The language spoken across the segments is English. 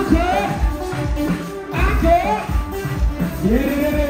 I could, I could, yeah.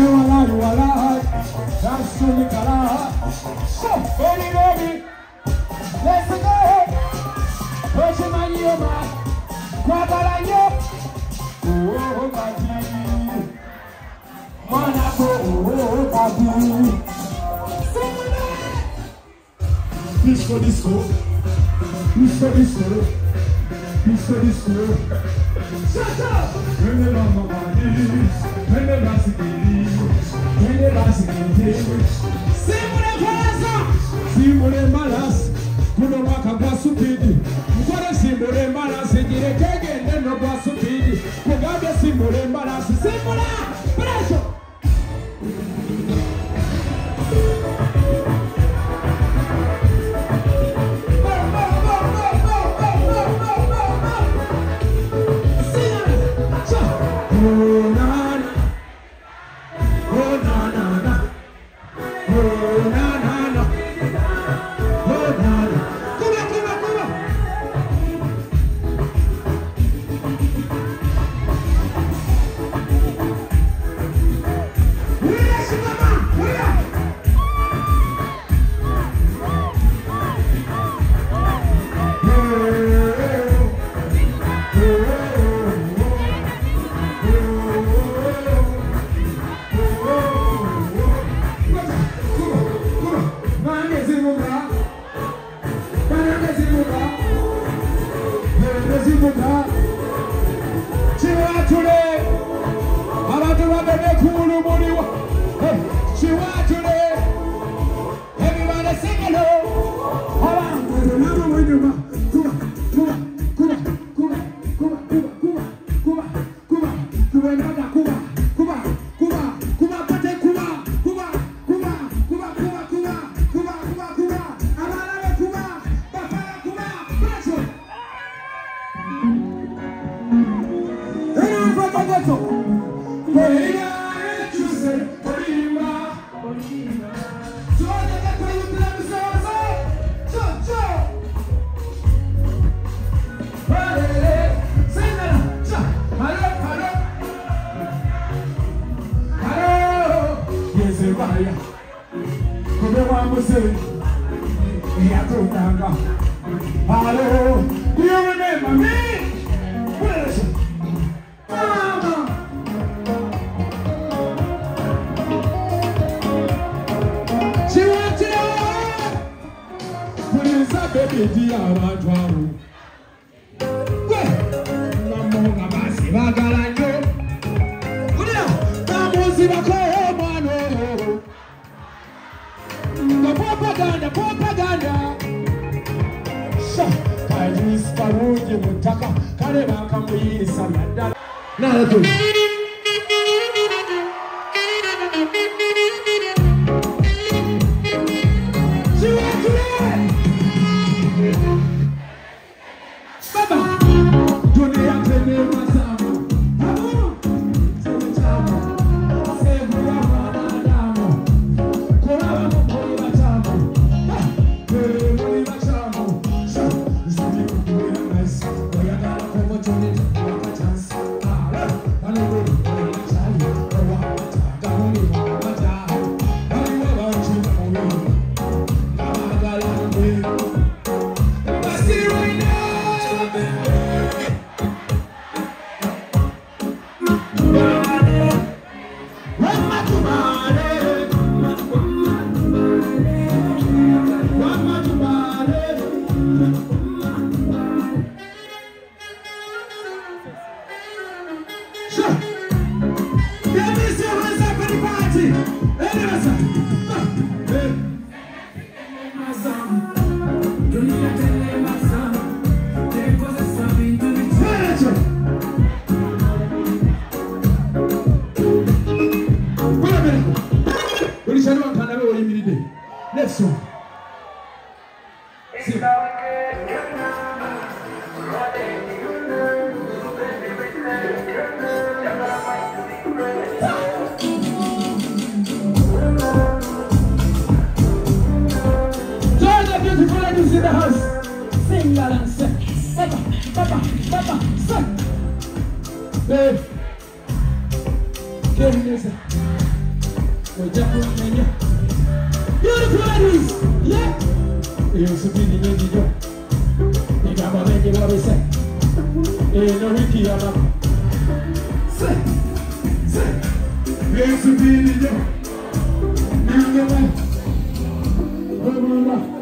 wala ni wala hot. Let's go. Put your money on Oh, oh, papi. Monaco, oh, oh, papi. Disco, disco. Disco, disco. Disco, disco. Shut up! Bring it on my body. Prende o braço dele, prende o braço dele. Segura a coração, segura a balança. Quando o maca vai subir, agora segura a balança. Direita que ele não vai subir. Quando a segura a balança, segura. Africa. Chiwa today. Abatura bebe kulu muni. Hey, chiwa today. Everybody sing hello. Hola. di àwájú àrùn. Wẹ́ẹ̀ lọ́mọ bàbá sì bá gara yó. Kúndà táàmù sì bá kọ́ ọ́ máa nù ọ́. The propaganda, propaganda. Sọ kai sàrò jẹ mọ̀tàkà kárẹ̀ bá kàmú yìí sàmì àdá. Náà lọ́tọ̀. the house. Sing that and say, Papa, Papa, Papa. Babe, give me music. We jump on. Beautiful ladies, yeah. You used to be the. You got my lady, what we say. You know, Ricky, I'm up. You to be the what we say.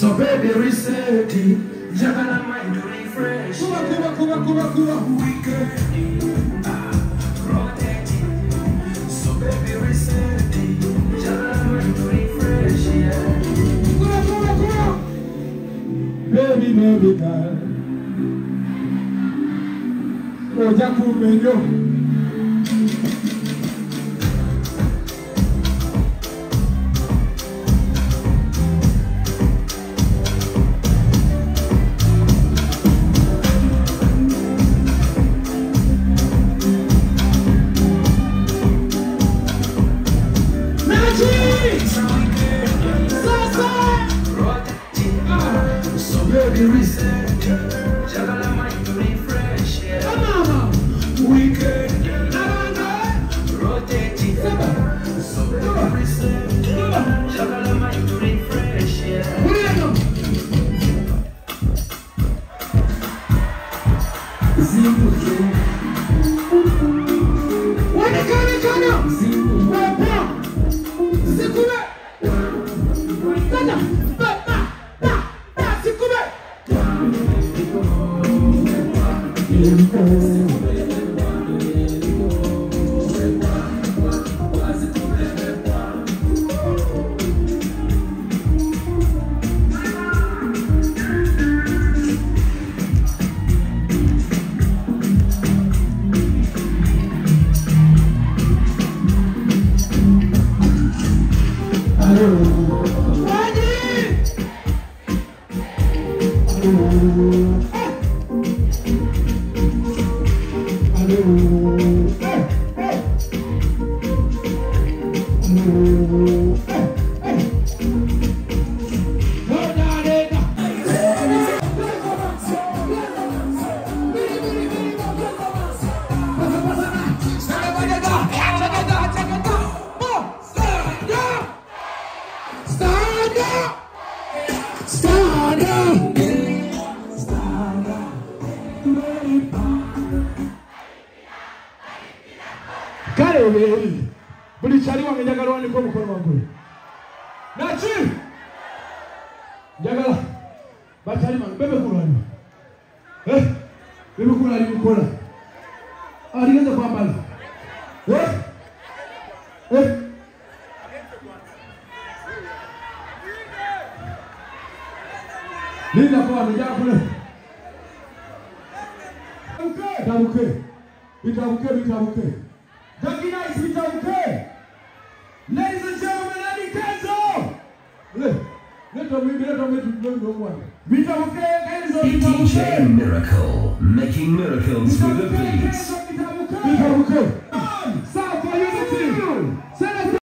So baby, reset it. Jagala my to refresh. Kuba, kuba, kuba, kuba, kuba. Weekend. Baby, baby, girl. Ojja kumenya. Reset to. Yeah. Mama! Weekend. Nabanga! Rotate it. So reset to refresh. Yeah. Stand buli kyali wange njagala wandika omukono waggulu naki njagala bakyali mange bebekulali bebekula ali mukola aligenza kwambala Eh? Eh? linda kwane jakule bitabuke bitabuke bitabuke Recognize bitabuke DJ Miracle, making miracles with the beats.